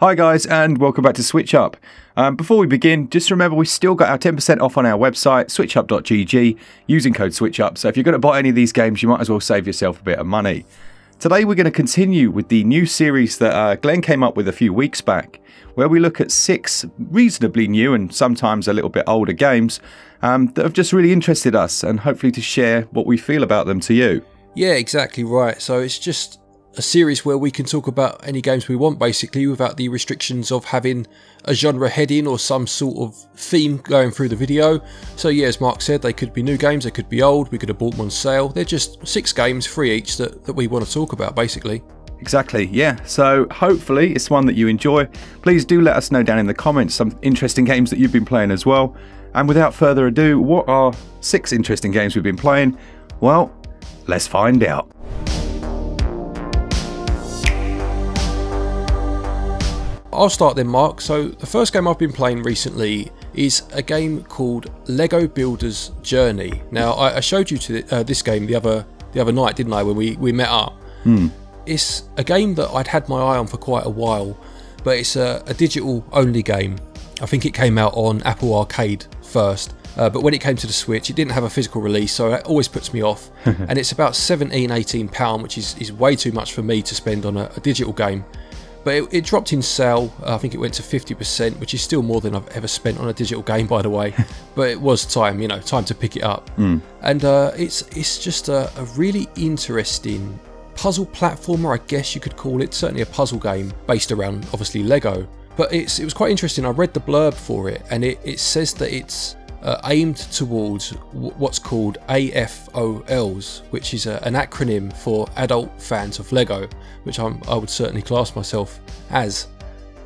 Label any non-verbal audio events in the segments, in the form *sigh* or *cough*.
Hi guys and welcome back to SwitchUp. Um, before we begin, just remember we still got our 10% off on our website, switchup.gg, using code SWITCHUP. So if you're going to buy any of these games, you might as well save yourself a bit of money. Today we're going to continue with the new series that uh, Glen came up with a few weeks back, where we look at six reasonably new and sometimes a little bit older games um, that have just really interested us and hopefully to share what we feel about them to you. Yeah, exactly right. So it's just a series where we can talk about any games we want basically without the restrictions of having a genre heading or some sort of theme going through the video. So yeah, as Mark said, they could be new games, they could be old, we could have bought them on sale. They're just six games, three each, that, that we want to talk about basically. Exactly, yeah. So hopefully it's one that you enjoy. Please do let us know down in the comments some interesting games that you've been playing as well. And without further ado, what are six interesting games we've been playing? Well, let's find out. I'll start then, Mark. So, the first game I've been playing recently is a game called Lego Builders Journey. Now, I, I showed you to uh, this game the other the other night, didn't I? When we we met up. Hmm. It's a game that I'd had my eye on for quite a while, but it's a, a digital only game. I think it came out on Apple Arcade first, uh, but when it came to the Switch, it didn't have a physical release, so it always puts me off. *laughs* and it's about 17, 18 pound, which is, is way too much for me to spend on a, a digital game. But it, it, dropped in sale. I think it went to 50%, which is still more than I've ever spent on a digital game, by the way. *laughs* but it was time, you know, time to pick it up. Mm. And uh, it's it's just a, a really interesting puzzle platformer, I guess you could call it. Certainly a puzzle game based around obviously Lego. But it's it was quite interesting. I read the blurb for it, and it, it says that it's uh, aimed towards what's called AFOLs, which is a, an acronym for adult fans of Lego, which I'm, i would certainly class myself as.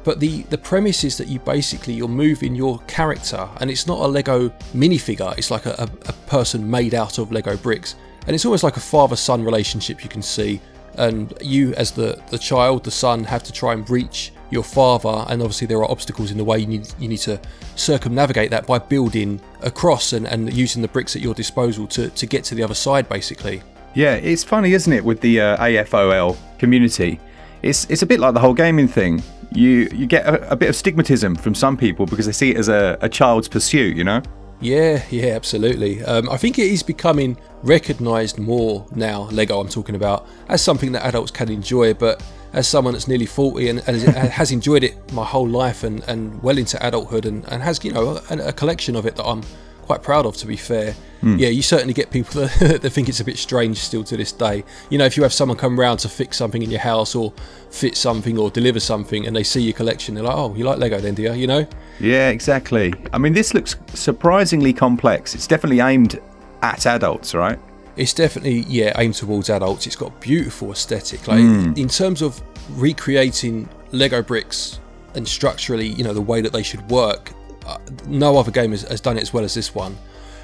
But the, the premise is that you basically you're moving your character, and it's not a Lego minifigure. It's like a, a, a person made out of Lego bricks, and it's almost like a father-son relationship you can see. And you, as the the child, the son, have to try and reach your father, and obviously there are obstacles in the way. You need you need to circumnavigate that by building across and, and using the bricks at your disposal to, to get to the other side, basically. Yeah, it's funny, isn't it, with the uh, AFOL community? It's it's a bit like the whole gaming thing. You you get a, a bit of stigmatism from some people because they see it as a, a child's pursuit, you know. Yeah, yeah, absolutely. Um, I think it is becoming recognised more now. Lego, I'm talking about, as something that adults can enjoy, but as someone that's nearly 40 and, and *laughs* has enjoyed it my whole life and, and well into adulthood and, and has you know a, a, collection of it that I'm quite proud of to be fair. Mm. yeah you certainly get people *laughs* that, that think it's a bit strange still to this day. You know if you have someone come around to fix something in your house or fit something or deliver something and they see your collection they're like oh you like Lego then do you you know? Yeah exactly. I mean this looks surprisingly complex. It's definitely aimed at adults right it's definitely yeah aimed towards adults. It's got beautiful aesthetic. Like mm. in terms of recreating Lego bricks and structurally, you know, the way that they should work. Uh, no other game has, has, done it as well as this one.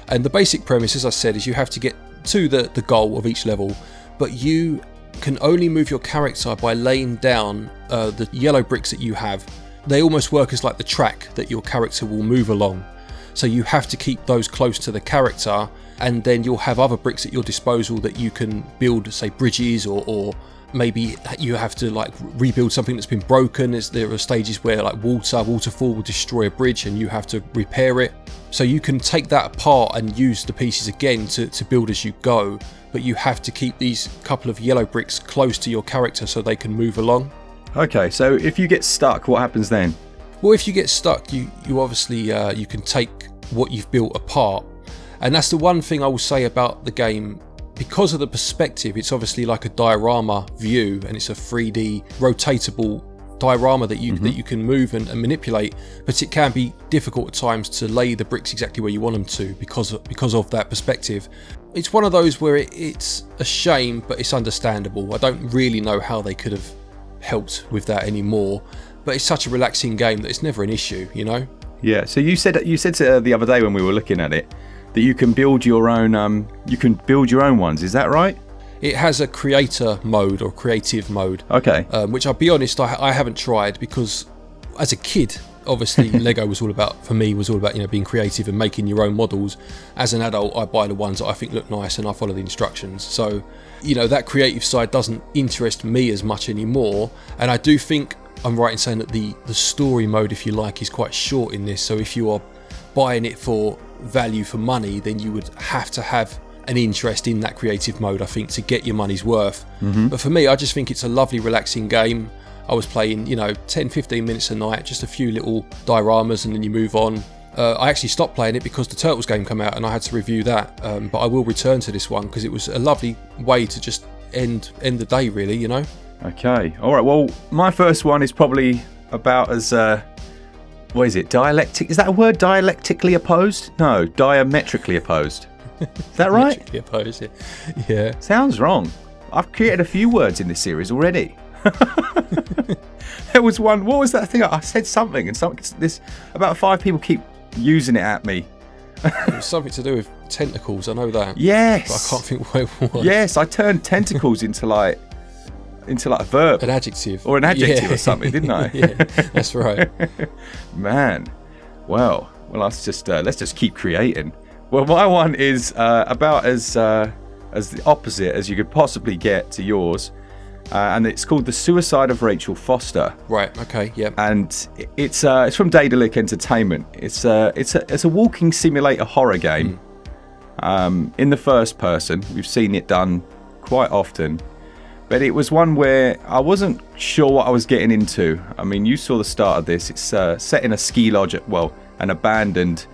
And the basic premise, as I said, is you have to get to the, the goal of each level, but you can only move your character by laying down uh, the yellow bricks that you have. They almost work as like the track that your character will move along. So you have to keep those close to the character and then you'll have other bricks at your disposal that you can build, say, bridges or, or maybe you have to like rebuild something that's been broken. As there are stages where like water, waterfall will destroy a bridge and you have to repair it. So you can take that apart and use the pieces again to, to build as you go, but you have to keep these couple of yellow bricks close to your character so they can move along. Okay, so if you get stuck, what happens then? Well, if you get stuck, you you obviously uh, you can take what you've built apart and that's the one thing I will say about the game. Because of the perspective, it's obviously like a diorama view and it's a 3D rotatable diorama that you mm-hmm. that you can move and, and, manipulate, but it can be difficult at times to lay the bricks exactly where you want them to because of, because of that perspective. It's one of those where it, it's a shame, but it's understandable. I don't really know how they could have helped with that anymore, but it's such a relaxing game that it's never an issue, you know. Yeah. So you said you said uh, the other day when we were looking at it that you can build your own. Um, you can build your own ones. Is that right? It has a creator mode or creative mode. Okay. Um, which I'll be honest, I, I haven't tried because as a kid, obviously *laughs* Lego was all about for me was all about you know being creative and making your own models. As an adult, I buy the ones that I think look nice and I follow the instructions. So, you know that creative side doesn't interest me as much anymore. And I do think I'm right in saying that the the story mode, if you like, is quite short in this. So if you are buying it for value for money, then you would have to have an interest in that creative mode, I think, to get your money's worth. Mm-hmm. But for me, I just think it's a lovely, relaxing game. I was playing, you know, 10, 15 minutes a night, just a few little dioramas, and then you move on. Uh, I actually stopped playing it because the Turtles game came out and I had to review that. Um, but I will return to this one because it was a lovely way to just end end the day, really. You know. Okay. All right. Well, my first one is probably about as uh, what is it? Dialectic? Is that a word? Dialectically opposed? No, diametrically opposed. Is that right? Diametrically opposed. Yeah. yeah. Sounds wrong. I've created a few words in this series already. *laughs* there was one. What was that thing? I said something, and something. This about five people keep using it at me. it was something to do with tentacles. I know that. Yes. I can't think what it was. Yes, I turned tentacles into like into like a verb, an adjective, or an adjective yeah. or something, didn't I? *laughs* yeah, that's right. *laughs* Man, well, well, let's just uh, let's just keep creating. Well, my one is uh, about as uh, as the opposite as you could possibly get to yours. Uh, and it's called The Suicide of Rachel Foster. Right. Okay. Yeah. And it's uh, it's from Daedalic Entertainment. It's a it's a it's a walking simulator horror game. Mm. Um, in the first person, we've seen it done quite often, but it was one where I wasn't sure what I was getting into. I mean, you saw the start of this. It's uh, set in a ski lodge, well, an abandoned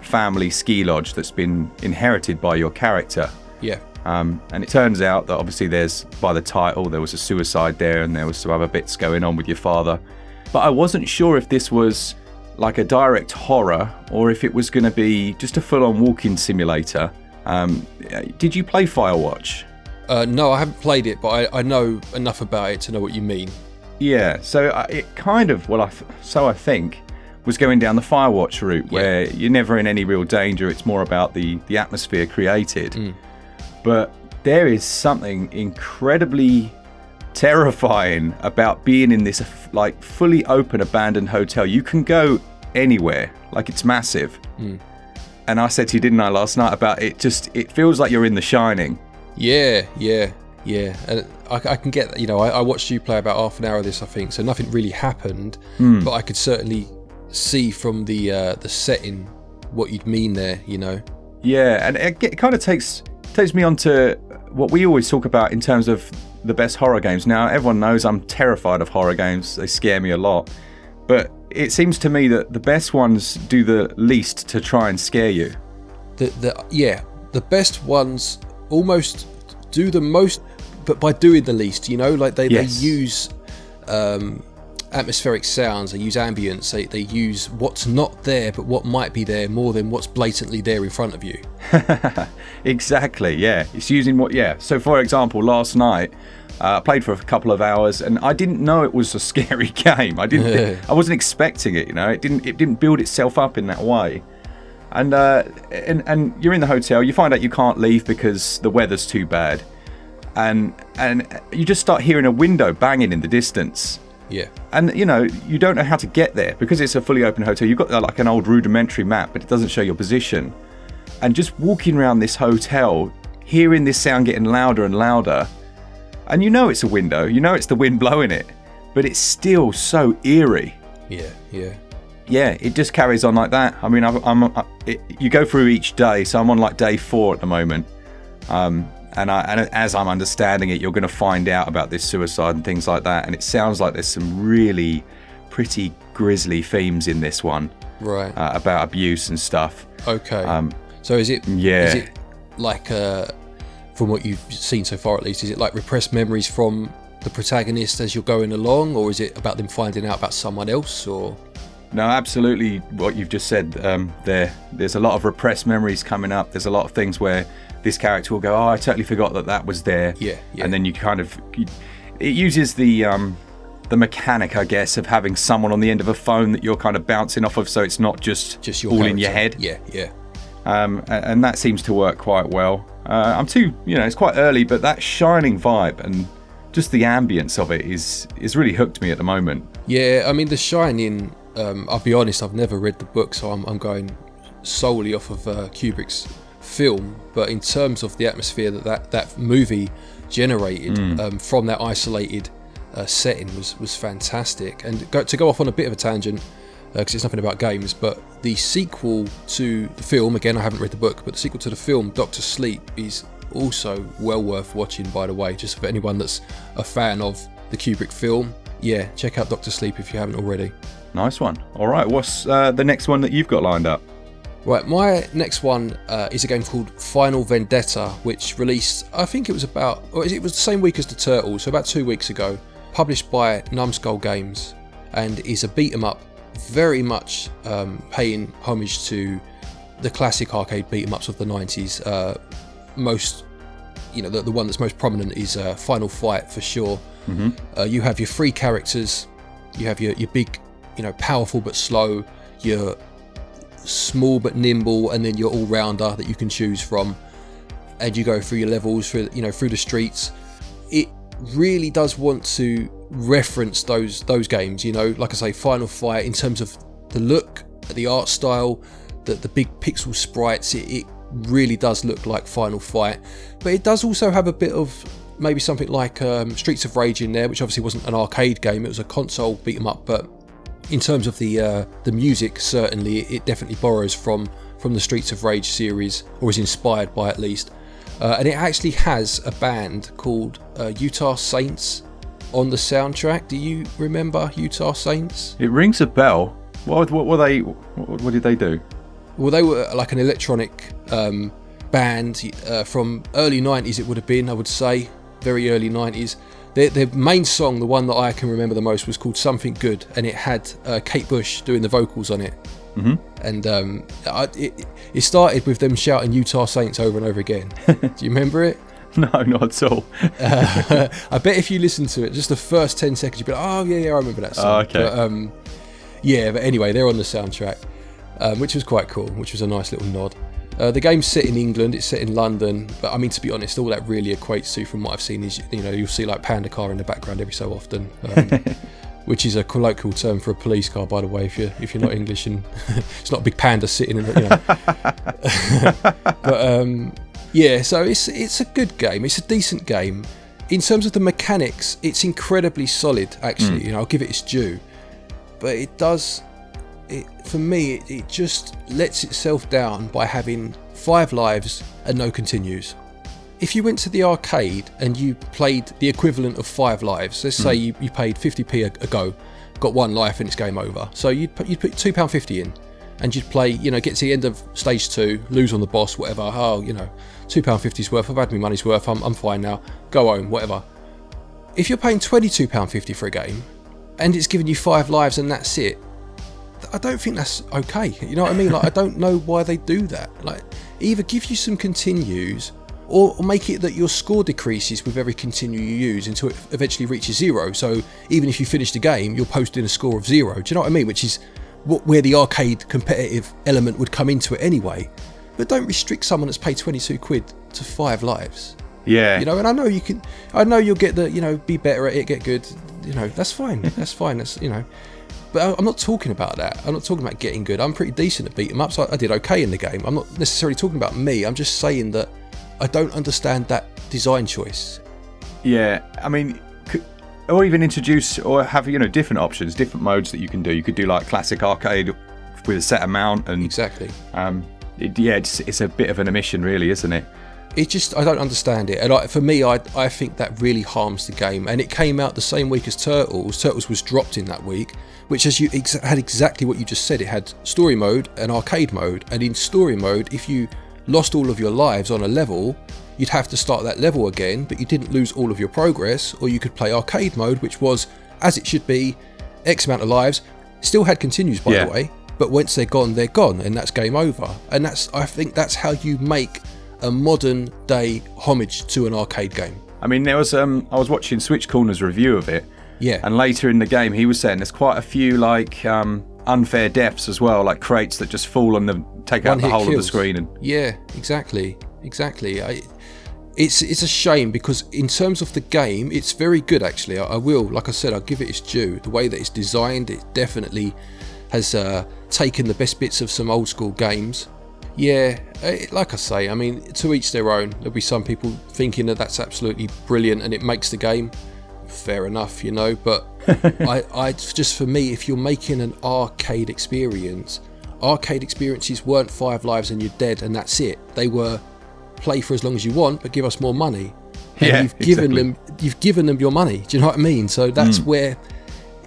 family ski lodge that's been inherited by your character. Yeah. Um, and it turns out that obviously there's, by the title, there was a suicide there and there was some other bits going on with your father. But I wasn't sure if this was like a direct horror or if it was going to be just a full on walking simulator. Um, did you play Firewatch? Uh, no, I haven't played it, but I, I, know enough about it to know what you mean. Yeah, so uh, it kind of, well, I so I think, was going down the Firewatch route yeah. where you're never in any real danger. It's more about the, the atmosphere created. Mm. But there is something incredibly terrifying about being in this like fully open abandoned hotel. You can go anywhere, like it's massive. Mm. And I said to you, didn't I, last night about it? Just it feels like you're in The Shining. Yeah, yeah, yeah. And I, I can get you know I, I, watched you play about half an hour of this, I think. So nothing really happened, mm. but I could certainly see from the uh, the setting what you'd mean there. You know. Yeah, and it, it kind of takes takes me on to what we always talk about in terms of the best horror games. Now, everyone knows I'm terrified of horror games, they scare me a lot. But it seems to me that the best ones do the least to try and scare you. The, the yeah, the best ones almost do the most, but by doing the least. You know, like they, yes. they use um, atmospheric sounds, they use ambience, they, they use what's not there but what might be there more than what's blatantly there in front of you. *laughs* exactly, yeah. It's using what, yeah. So, for example, last night, uh, I played for a couple of hours and I didn't know it was a *laughs* scary game. I didn't. I wasn't expecting it. You know, it didn't. It didn't build itself up in that way. And uh, and and you're in the hotel. You find out you can't leave because the weather's too bad, and and you just start hearing a window banging in the distance. Yeah. And you know, you don't know how to get there because it's a fully open hotel. You've got uh, like an old rudimentary map, but it doesn't show your position. And just walking around this hotel, hearing this sound getting louder and louder, and you know it's a window, you know it's the wind blowing it, but it's still so eerie. Yeah, yeah. Yeah, it just carries on like that. I mean, I'm, I'm I, it, you go through each day, so I'm on like day four at the moment. Um, and, I, and as I'm understanding it, you're going to find out about this suicide and things like that. And it sounds like there's some really pretty grisly themes in this one, right? Uh, about abuse and stuff. Okay. Um, so is it? Yeah. Is it like uh, from what you've seen so far, at least, is it like repressed memories from the protagonist as you're going along, or is it about them finding out about someone else, or? No, absolutely. What you've just said um, there. There's a lot of repressed memories coming up. There's a lot of things where this character will go, "Oh, I totally forgot that that was there." Yeah, yeah. And then you kind of, it uses the um, the mechanic, I guess, of having someone on the end of a phone that you're kind of bouncing off of, so it's not just just your all character. in your head. Yeah, yeah. Um, and that seems to work quite well. Uh, I'm too, you know, it's quite early, but that shining vibe and just the ambience of it is is really hooked me at the moment. Yeah, I mean, The Shining. Um, I'll be honest, I've never read the book, so I'm, I'm going solely off of uh, Kubrick's film, but in terms of the atmosphere that that, that movie generated mm. um, from that isolated uh, setting was was fantastic. And go, to go off on a bit of a tangent, because uh, it's nothing about games, but the sequel to the film, again, I haven't read the book, but the sequel to the film, Doctor Sleep, is also well worth watching, by the way, just for anyone that's a fan of the Kubrick film. Yeah, check out Doctor Sleep if you haven't already. Nice one. All right, what's uh, the next one that you've got lined up? Right, my next one uh, is a game called Final Vendetta, which released, I think it was about, or it was the same week as the Turtles, so about two weeks ago, published by Numskull Games, and is a beat 'em up very much um, paying homage to the classic arcade beat 'em ups of the 90s. Uh, most, you know, the, the, one that's most prominent is uh, Final Fight for sure. Mm-hmm. Uh, you have your three characters, you have your, your big, you know, powerful but slow, you're small but nimble, and then your all rounder that you can choose from. And you go through your levels through, you know, through the streets. It really does want to reference those those games. You know, like I say, Final Fight in terms of the look, the art style, the the big pixel sprites. It, it really does look like Final Fight, but it does also have a bit of maybe something like um, Streets of Rage in there, which obviously wasn't an arcade game; it was a console beat 'em up. But in terms of the uh, the music, certainly it definitely borrows from from the Streets of Rage series, or is inspired by at least. Uh, and it actually has a band called uh, Utah Saints on the soundtrack. Do you remember Utah Saints? It rings a bell. What, what were they? What, what, did they do? Well, they were like an electronic um, band uh, from early '90s. It would have been, I would say, very early '90s. Their, their, main song, the one that I can remember the most, was called "Something Good," and it had uh, Kate Bush doing the vocals on it. Mm-hmm. And um, I, it, it started with them shouting Utah Saints over and over again. *laughs* Do you remember it? No, not at all. uh, *laughs* I bet if you listen to it, just the first 10 seconds, you'd be like, oh, yeah, yeah, I remember that song. Oh, okay. But, um, yeah, but anyway, they're on the soundtrack, um, which was quite cool, which was a nice little nod. Uh, the game's set in England, it's set in London, but I mean, to be honest, all that really equates to, from what I've seen, is you know, you'll see like Panda Car in the background every so often. Um, *laughs* which is a colloquial term for a police car, by the way. If you're if you're not English and *laughs* it's not a big panda sitting in, you know. *laughs* but um, yeah, so it's it's a good game. It's a decent game. In terms of the mechanics, it's incredibly solid. Actually, mm. you know, I'll give it its due. But it does, it for me, it, it just lets itself down by having five lives and no continues if you went to the arcade and you played the equivalent of five lives, let's say mm. you, you paid 50p a, a, go, got one life and it's game over. So you'd put, you'd put £2.50 in and you'd play, you know, get to the end of stage two, lose on the boss, whatever. Oh, you know, £2.50's worth, I've had my money's worth, I'm, I'm fine now, go home, whatever. If you're paying £22.50 for a game and it's giving you five lives and that's it, I don't think that's okay. You know what I mean? Like, I don't know why they do that. Like, either give you some continues or, make it that your score decreases with every continue you use until it eventually reaches zero. So even if you finish the game, you're posting a score of zero. Do you know what I mean? Which is what, where the arcade competitive element would come into it anyway. But don't restrict someone that's paid 22 quid to five lives. Yeah. You know, and I know you can, I know you'll get the, you know, be better at it, get good. You know, that's fine. that's fine. That's, you know, but I'm not talking about that. I'm not talking about getting good. I'm pretty decent at beat 'em ups. I did okay in the game. I'm not necessarily talking about me. I'm just saying that I don't understand that design choice. Yeah, I mean, or even introduce or have you know different options, different modes that you can do. You could do like classic arcade with a set amount and exactly. Um, it, yeah, it's, it's a bit of an omission, really, isn't it? It just I don't understand it, and I, for me, I I think that really harms the game. And it came out the same week as Turtles. Turtles was dropped in that week, which as you ex- had exactly what you just said. It had story mode and arcade mode, and in story mode, if you lost all of your lives on a level, you'd have to start that level again, but you didn't lose all of your progress, or you could play arcade mode, which was, as it should be, X amount of lives, still had continues by yeah. the way, but once they're gone, they're gone, and that's game over. And that's, I think that's how you make a modern day homage to an arcade game. I mean, there was, um, I was watching Switch Corner's review of it, yeah, and later in the game, he was saying there's quite a few like um, unfair deaths as well, like crates that just fall on the take out the whole kills. of the screen. And yeah, exactly, exactly. I, it's it's a shame because in terms of the game, it's very good actually. I, I, will, like I said, I'll give it its due. The way that it's designed, it definitely has uh, taken the best bits of some old school games. Yeah, eh, like I say, I mean, to each their own. There'll be some people thinking that that's absolutely brilliant and it makes the game. fair enough, you know. But *laughs* I, I just for me, if you're making an arcade experience, arcade experiences weren't five lives and you're dead and that's it. They were play for as long as you want, but give us more money. And Yeah, you've given exactly. them you've given them your money. Do you know what I mean? So that's Hmm. where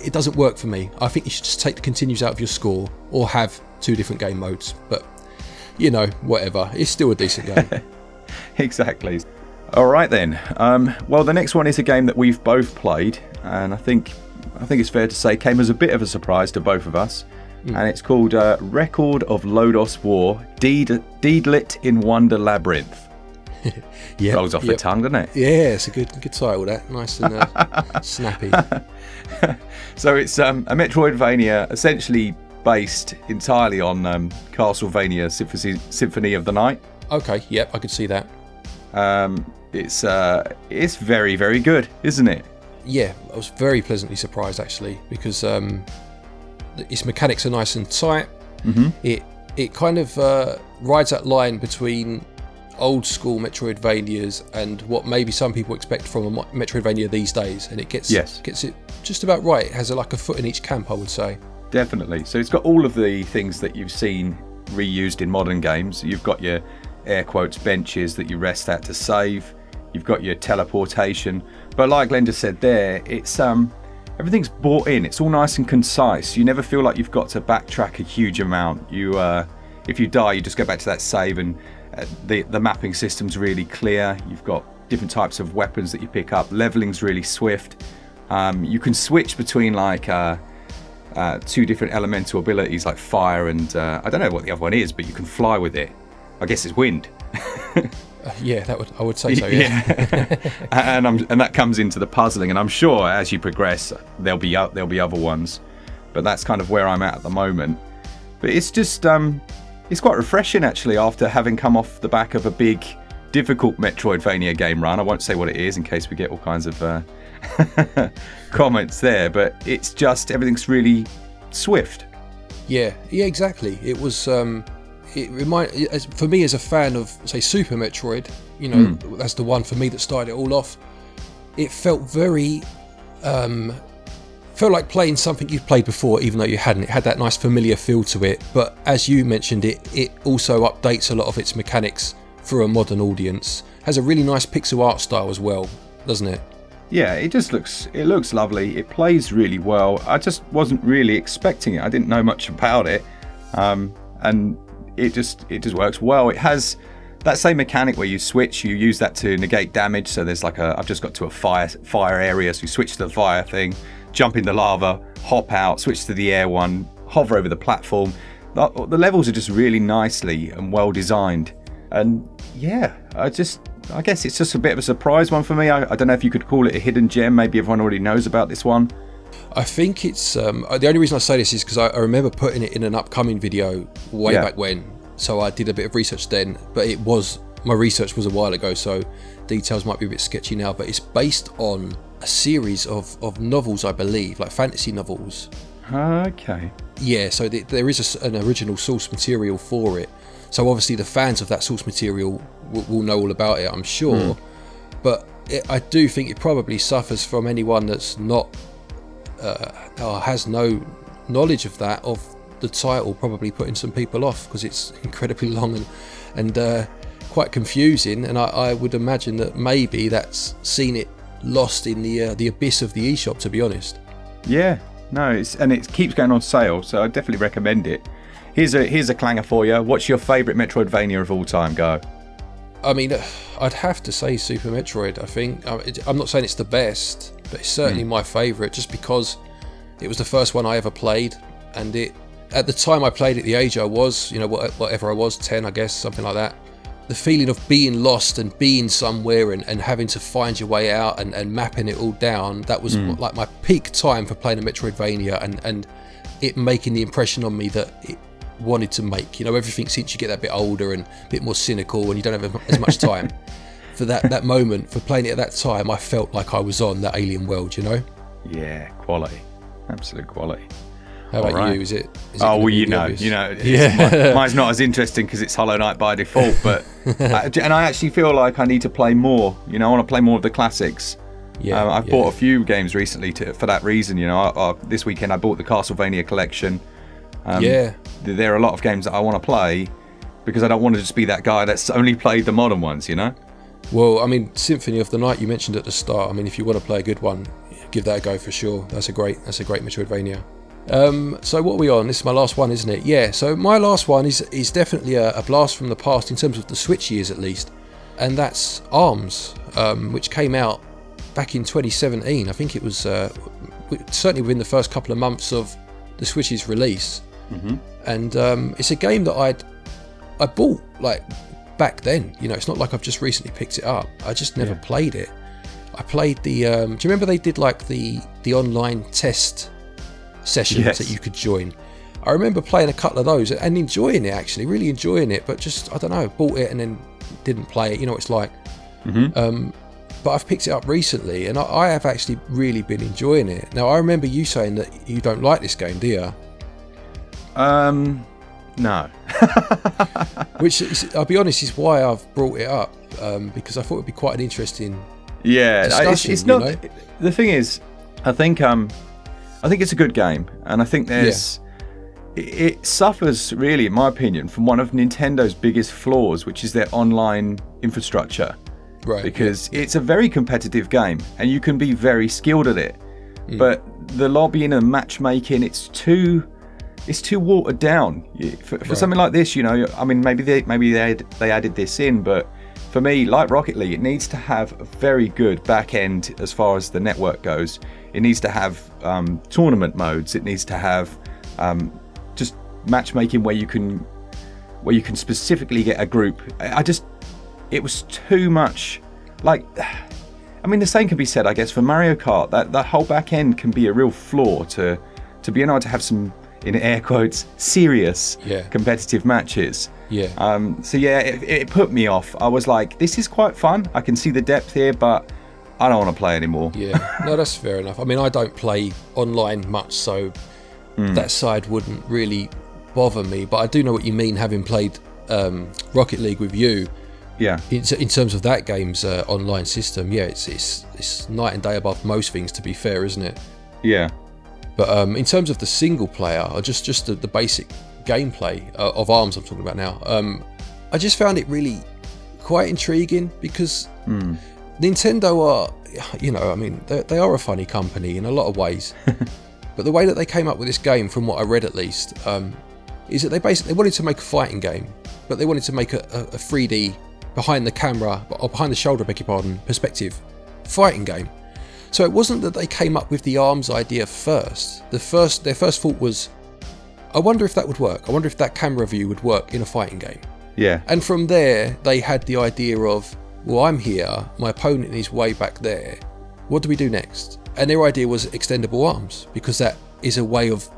it doesn't work for me. I think you should just take the continues out of your score or have two different game modes. But you know, whatever. It's still a decent game. *laughs* exactly. All right then. Um, well, the next one is a game that we've both played, and I think I think it's fair to say came as a bit of a surprise to both of us. And it's called uh, Record of Lodoss War: Deed Deedlit in Wonder Labyrinth. *laughs* yeah. Rolls off the tongue, doesn't it? Yeah, it's a good good title that. Nice and uh, *laughs* snappy. So it's um, a Metroidvania, essentially based entirely on um, Castlevania Symphony, Symphony of the Night. Okay, yep, I could see that. Um, it's uh, it's very very good, isn't it? Yeah, I was very pleasantly surprised actually because um, its mechanics are nice and tight. Mm-hmm. It it kind of uh, rides that line between old school Metroidvanias and what maybe some people expect from a Metroidvania these days, and it gets Yes. gets it just about right. It has a, like a foot in each camp, I would say. Definitely. So it's got all of the things that you've seen reused in modern games. You've got your air quotes benches that you rest at to save. You've got your teleportation. But like Glenda said there, it's um everything's bought in. It's all nice and concise. You never feel like you've got to backtrack a huge amount. You uh if you die, you just go back to that save and uh, the the mapping system's really clear. You've got different types of weapons that you pick up. Leveling's really swift. Um, you can switch between like uh, uh, two different elemental abilities like fire and uh, I don't know what the other one is, but you can fly with it. I guess it's wind. *laughs* Uh, yeah, that would I would say so. *laughs* Yeah. *laughs* and I'm, and that comes into the puzzling. And I'm sure as you progress, there'll be there'll be other ones, but that's kind of where I'm at at the moment. But it's just um, it's quite refreshing actually after having come off the back of a big, difficult Metroidvania game run. I won't say what it is in case we get all kinds of uh, *laughs* comments there, but it's just everything's really swift. Yeah, yeah, exactly. It was. Um, it remind as for me as a fan of say Super Metroid. You know, that's the one for me that started it all off. It felt very. Um, felt like playing something you've played before, even though you hadn't. It had that nice familiar feel to it. But as you mentioned, it it also updates a lot of its mechanics for a modern audience. Has a really nice pixel art style as well, doesn't it? Yeah, it just looks it looks lovely. It plays really well. I just wasn't really expecting it. I didn't know much about it, um, and it just it just works well. It has that same mechanic where you switch. You use that to negate damage. So there's like a I've just got to a fire fire area, so you switch to the fire thing, jump in the lava, hop out, switch to the air one, hover over the platform. The, the levels are just really nicely and well designed. And yeah, I just I guess it's just a bit of a surprise one for me. I, I don't know if you could call it a hidden gem. Maybe everyone already knows about this one. I think it's um, the only reason I say this is because I, I remember putting it in an upcoming video way Yeah. back when. So I did a bit of research then, but it was my research was a while ago, so details might be a bit sketchy now. But it's based on a series of, of novels, I believe, like fantasy novels. Okay. Yeah, so th- there is a an original source material for it. So obviously the fans of that source material will, will know all about it, I'm sure. But it, I do think it probably suffers from anyone that's not uh, or has no knowledge of that of the title probably putting some people off because it's incredibly *laughs* long and and uh, quite confusing. And I, I would imagine that maybe that's seen it lost in the uh, the abyss of the eShop. To be honest. Yeah. No, it's and it keeps going on sale, so I definitely recommend it. Here's a here's a clanger for you. What's your favourite Metroidvania of all time? Go. I mean, uh, I'd have to say Super Metroid. I think I'm not saying it's the best, but it's certainly my favourite, just because it was the first one I ever played, and it at the time I played it, the age I was, you know, whatever I was, ten, I guess, something like that. The feeling of being lost and being somewhere and, and having to find your way out and, and mapping it all down, that was like my peak time for playing a Metroidvania and, and it making the impression on me that it wanted to make. You know, everything since you get that bit older and a bit more cynical and you don't have as much time. *laughs* for that, that moment, for playing it at that time, I felt like I was on that alien world, you know? Yeah, quality. Absolute quality. How about Alright. you? Is it? Is it Oh well, you know, obvious? you know, Yeah. mi- *laughs* mine's not as interesting because it's Hollow Knight by default. But *laughs* I, and I actually feel like I need to play more. You know, I want to play more of the classics. Yeah, Um, I've yeah. bought a few games recently to, for that reason. You know, I, I, this weekend I bought the Castlevania collection. Um, yeah, there are a lot of games that I want to play because I don't want to just be that guy that's only played the modern ones. You know. Well, I mean, Symphony of the Night you mentioned at the start. I mean, if you want to play a good one, give that a go for sure. That's a great, that's a great Metroidvania. Um, so what are we on? This is my last one, isn't it? Yeah. So my last one is is definitely a, a blast from the past in terms of the Switch years at least, and that's Arms, um, which came out back in 2017. I think it was uh, certainly within the first couple of months of the Switch's release, and um, it's a game that I'd I bought like back then. You know, it's not like I've just recently picked it up. I just never played it. I played the. Um, do you remember they did like the the online test sessions Yes. that you could join? I remember playing a couple of those and enjoying it actually, really enjoying it. But just I don't know, bought it and then didn't play it. You know, what it's like. Um, but I've picked it up recently, and I, I have actually really been enjoying it. Now I remember you saying that you don't like this game, do you? Um, no. *laughs* Which is, I'll be honest is why I've brought it up um, because I thought it'd be quite an interesting Yeah, it's, it's not. know? The thing is, I think um, I think it's a good game, and I think there's. It, it suffers, really, in my opinion, from one of Nintendo's biggest flaws, which is their online infrastructure. right Because it's a very competitive game, and you can be very skilled at it. Hmm. But the lobbying and matchmaking, it's too. It's too watered down for, for Right. something like this. You know, I mean, maybe they maybe they they added this in, but for me, like Rocket League, it needs to have a very good back end as far as the network goes. It needs to have um, tournament modes. It needs to have um, just matchmaking where you can where you can specifically get a group. I I just it was too much. Like, *sighs* I mean, the same can be said, I guess, for Mario Kart. That that whole back end can be a real flaw to to be able to have some in air quotes serious Yeah. competitive matches. yeah Um, so yeah, it, it put me off. I was like, this is quite fun. I can see the depth here, but I don't want to play anymore. Yeah, no, that's fair enough. I mean, I don't play online much, so that side wouldn't really bother me. But I do know what you mean, having played um, Rocket League with you. Yeah, In, in terms of that game's uh, online system, yeah, it's, it's it's night and day above most things. To be fair, isn't it? yeah, But um, in terms of the single player, or just just the, the basic gameplay uh, of Arms, I'm talking about now. Um, I just found it really quite intriguing because Nintendo are, you know, I mean, they, they are a funny company in a lot of ways. *laughs* but the way that they came up with this game, from what I read at least, um, is that they basically they wanted to make a fighting game, but they wanted to make a, a, a 3D behind the camera or behind the shoulder, beg your pardon, perspective fighting game. So it wasn't that they came up with the arms idea first. The first their first thought was, I wonder if that would work. I wonder if that camera view would work in a fighting game. yeah, And from there, they had the idea of, well, I'm here, my opponent is way back there. What do we do next? And their idea was extendable arms because that is a way of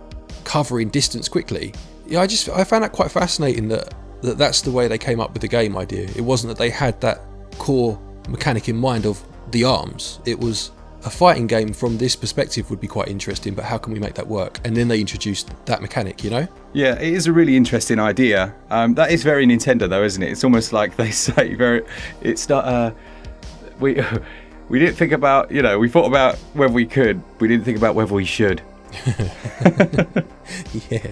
covering distance quickly. Yeah, I just I found that quite fascinating that, that that's the way they came up with the game idea. It wasn't that they had that core mechanic in mind of the arms. It was a fighting game from this perspective would be quite interesting, but how can we make that work? And then they introduced that mechanic, you know? Yeah, it is a really interesting idea. Um, that is very Nintendo, though, isn't it? It's almost like they *laughs* say very. It's not. Uh, we *laughs* we didn't think about. You know, we thought about whether we could. We didn't think about whether we should. *laughs* yeah,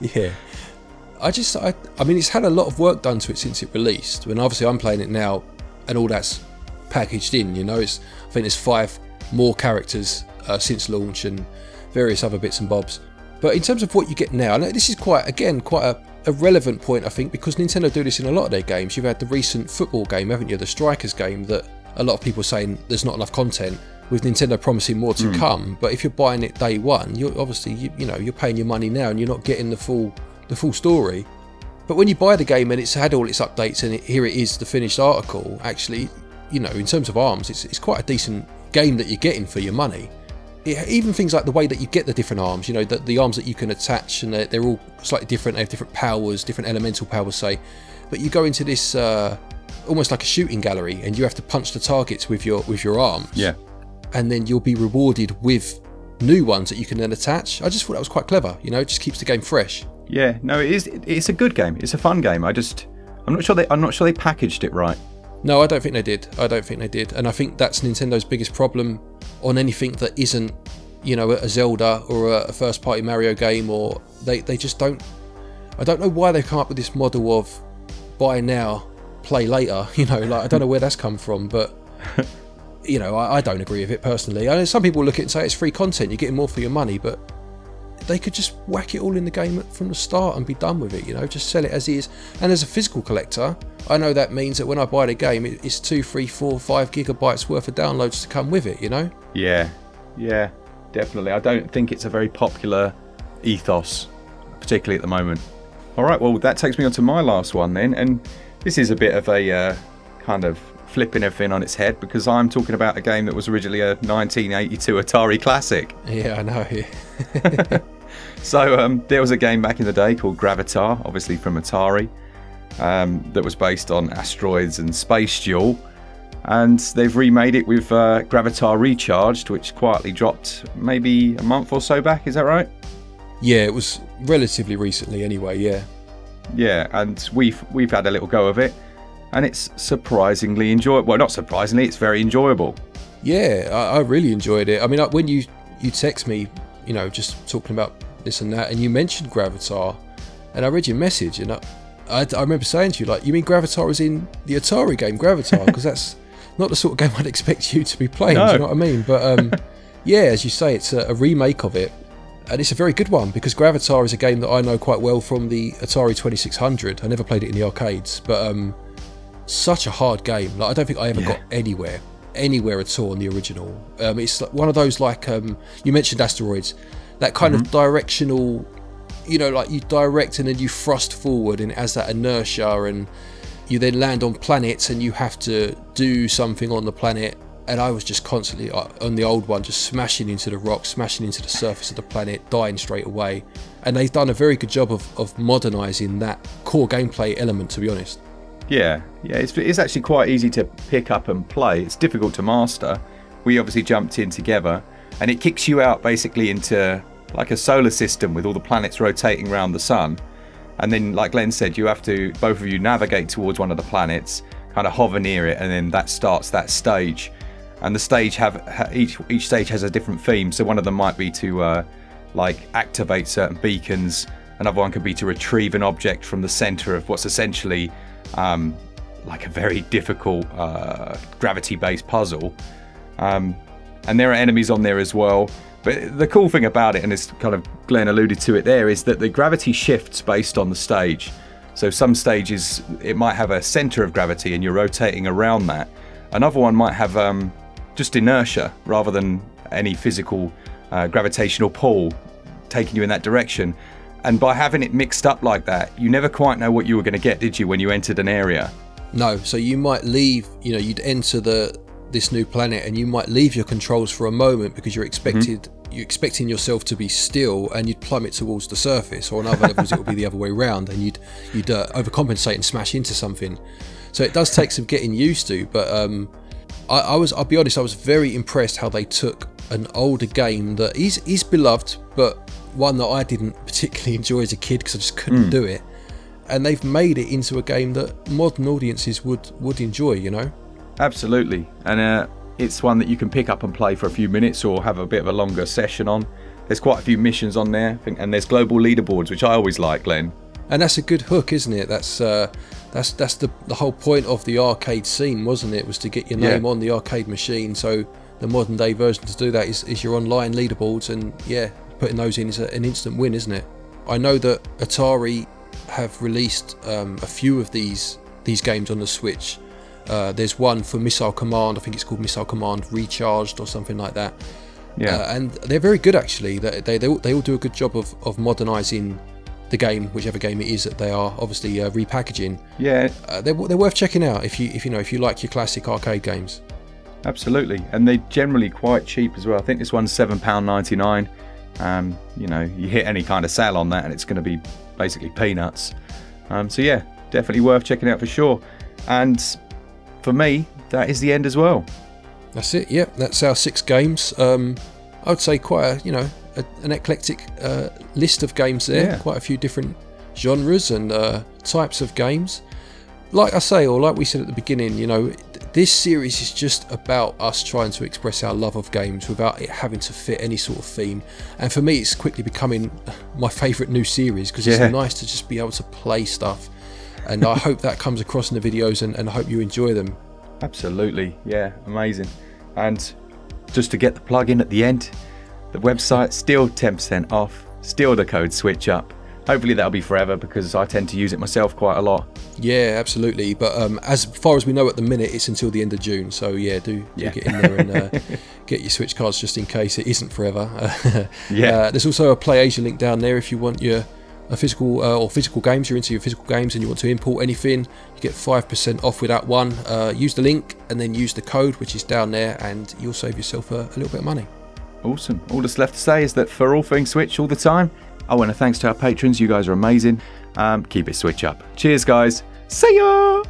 yeah. I just, I, I mean, it's had a lot of work done to it since it released. And obviously, I'm playing it now, and all that's packaged in. You know, it's I think there's five more characters uh, since launch and various other bits and bobs. But in terms of what you get now, and this is quite, again, quite a, a relevant point, I think, because Nintendo do this in a lot of their games. You've had the recent football game, haven't you? The Strikers game that a lot of people are saying there's not enough content. With Nintendo promising more to come, but if you're buying it day one, you're obviously you, you know you're paying your money now and you're not getting the full the full story. But when you buy the game and it's had all its updates and it, here it is, the finished article, actually, you know, in terms of arms, it's, it's quite a decent game that you're getting for your money. It, even things like the way that you get the different arms, you know, the, the arms that you can attach and they're, they're all slightly different, they have different powers, different elemental powers, say. But you go into this uh, almost like a shooting gallery and you have to punch the targets with your with your arms Yeah, and then you'll be rewarded with new ones that you can then attach. I just thought that was quite clever. You know, it just keeps the game fresh. yeah. No, it is. It's a good game. It's a fun game. I just, I'm not sure they. I'm not sure they packaged it right. No, I don't think they did. I don't think they did, and I think that's Nintendo's biggest problem on anything that isn't, you know, a Zelda or a first-party Mario game, or they they just don't. I don't know why they've come up with this model of buy now, play later. *laughs* You know, like I don't know where that's come from, but *laughs* you know, I, I don't agree with it personally. I know some people look at it and say it's free content, you're getting more for your money, but they could just whack it all in the game from the start and be done with it, you know, just sell it as is. And as a physical collector, I know that means that when I buy the game, it's two, three, four, five gigabytes worth of downloads to come with it, you know? Yeah, yeah, definitely. I don't think it's a very popular ethos, particularly at the moment. All right, well, that takes me on to my last one then. And this is a bit of a uh, kind of flipping everything on its head because I'm talking about a game that was originally a 1982 Atari classic. Yeah, I know. *laughs* *laughs* so um, there was a game back in the day called Gravitar, obviously from Atari, um, that was based on asteroids and space duel. And they've remade it with uh, Gravitar Recharged, which quietly dropped maybe a month or so back. Is that right? Yeah, it was relatively recently, anyway. Yeah. Yeah, and we've we've had a little go of it, and it's surprisingly enjoyable. Well, not surprisingly, it's very enjoyable. Yeah, I, I really enjoyed it. I mean, when you you text me, you know, just talking about this and that, and you mentioned Gravitar, and I read your message, and I, I, I remember saying to you, like, you mean Gravitar is in the Atari game Gravitar? Because that's *laughs* not the sort of game I'd expect you to be playing. No. Do you know what I mean? But um, *laughs* yeah, as you say, it's a, a remake of it and it's a very good one because Gravitar is a game that I know quite well from the Atari 2600. I never played it in the arcades, but um, such a hard game. Like I don't think I ever yeah. got anywhere, anywhere at all in the original. Um, it's one of those like um, you mentioned asteroids, that kind mm-hmm. of directional. You know, like you direct and then you thrust forward, and it has that inertia, and you then land on planets, and you have to do something on the planet and I was just constantly uh, on the old one, just smashing into the rock, smashing into the surface of the planet, dying straight away. And they've done a very good job of, of modernising that core gameplay element, to be honest. Yeah, yeah, it's, it's actually quite easy to pick up and play. It's difficult to master. We obviously jumped in together, and it kicks you out basically into like a solar system with all the planets rotating around the sun. And then, like Glen said, you have to both of you navigate towards one of the planets, kind of hover near it, and then that starts that stage and the stage have each each stage has a different theme. So one of them might be to uh, like activate certain beacons. Another one could be to retrieve an object from the center of what's essentially um, like a very difficult uh, gravity-based puzzle. Um, and there are enemies on there as well. But the cool thing about it, and it's kind of Glen alluded to it there, is that the gravity shifts based on the stage. So some stages it might have a center of gravity, and you're rotating around that. Another one might have um, just inertia rather than any physical uh, gravitational pull taking you in that direction. And by having it mixed up like that, you never quite know what you were going to get, did you, when you entered an area? No. So you might leave, you know, you'd enter the this new planet and you might leave your controls for a moment because you're expected mm-hmm. you're expecting yourself to be still and you'd plummet towards the surface or on other levels it would be the other way around and you'd you'd uh, overcompensate and smash into something so it does take some getting used to but um, I, I, was, I'll be honest, I was very impressed how they took an older game that is is beloved, but one that I didn't *laughs* particularly enjoy as a kid because I just couldn't mm. do it, and they've made it into a game that modern audiences would would enjoy. You know. Absolutely, and uh, it's one that you can pick up and play for a few minutes or have a bit of a longer session on. There's quite a few missions on there, and there's global leaderboards, which I always like, Glen. And that's a good hook, isn't it? That's uh, that's that's the the whole point of the arcade scene, wasn't it? Was to get your name yeah. on the arcade machine. So the modern day version to do that is, is your online leaderboards, and yeah, putting those in is a, an instant win, isn't it? I know that Atari have released um, a few of these these games on the Switch. Uh, there's one for Missile Command. I think it's called Missile Command Recharged or something like that. Yeah, uh, and they're very good actually. They, they they all, they all do a good job of of modernising the game, whichever game it is that they are obviously uh, repackaging. Yeah, uh, they're, they're worth checking out if you if you know if you like your classic arcade games. Absolutely, and they're generally quite cheap as well. I think this one's seven pound ninety nine. Um, you know, you hit any kind of sale on that, and it's going to be basically peanuts. Um, so yeah, definitely worth checking out for sure. And for me, that is the end as well. That's it. Yep, that's our six games. Um, I would say quite a you know a, an eclectic uh, list of games there, yeah. quite a few different genres and uh, types of games. Like I say, or like we said at the beginning, you know, this series is just about us trying to express our love of games without it having to fit any sort of theme. And for me, it's quickly becoming *laughs* my favourite new series because Yeah. it's nice to just be able to play stuff. And I hope that comes across in the videos and, and I hope you enjoy them. Absolutely, yeah, amazing. And just to get the plug in at the end, the website still 10% off, still the code switch up. Hopefully that'll be forever because I tend to use it myself quite a lot. Yeah, absolutely. But um, as far as we know at the minute, it's until the end of June. So yeah, do, do Yeah. get in there and uh, *laughs* get your Switch cards just in case it isn't forever. *laughs* Yeah. Uh, there's also a Play Asia link down there if you want your a physical uh, or physical games. You're into your physical games and you want to import anything. You get five percent off with that one. Uh, use the link and then use the code which is down there, and you'll save yourself a, a little bit of money. Awesome. All that's left to say is that for all things Switch all the time, I want to thanks to our patrons. You guys are amazing. Um, keep it SwitchUp. Cheers, guys. See ya!